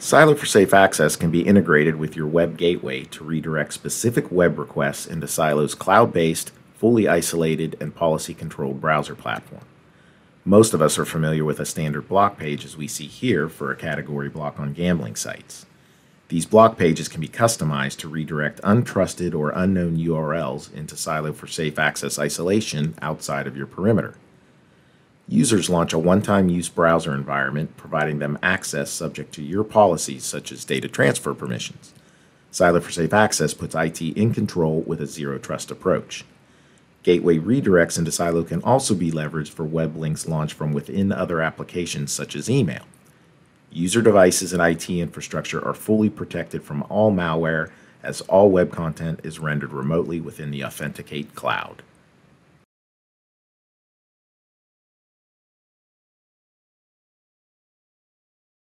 Silo for Safe Access can be integrated with your web gateway to redirect specific web requests into Silo's cloud based, fully isolated, and policy controlled browser platform. Most of us are familiar with a standard block page as we see here for a category block on gambling sites. These block pages can be customized to redirect untrusted or unknown URLs into Silo for Safe Access isolation outside of your perimeter. Users launch a one-time use browser environment, providing them access subject to your policies such as data transfer permissions. Silo for Safe Access puts IT in control with a zero trust approach. Gateway redirects into Silo can also be leveraged for web links launched from within other applications such as email. User devices and IT infrastructure are fully protected from all malware as all web content is rendered remotely within the Authentic8 cloud.